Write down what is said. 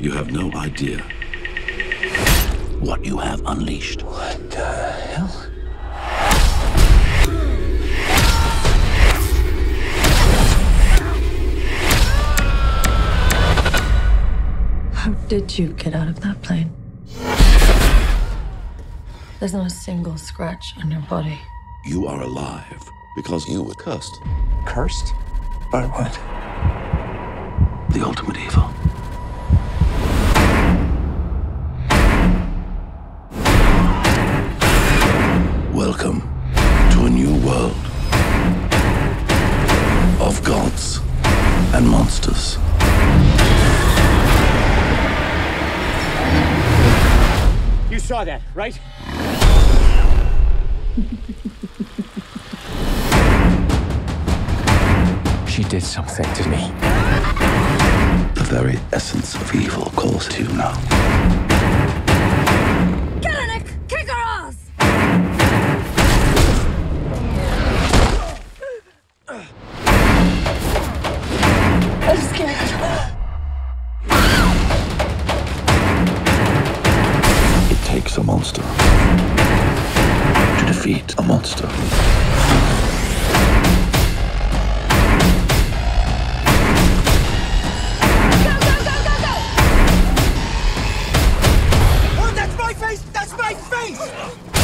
You have no idea what you have unleashed. What the hell? How did you get out of that plane? There's not a single scratch on your body. You are alive because you were cursed. Cursed? By what? The ultimate evil. Welcome to a new world of gods and monsters. You saw that, right? She did something to me. The very essence of evil calls to you now. I just can't. It takes a monster to defeat a monster. Oh, that's my face! That's my face!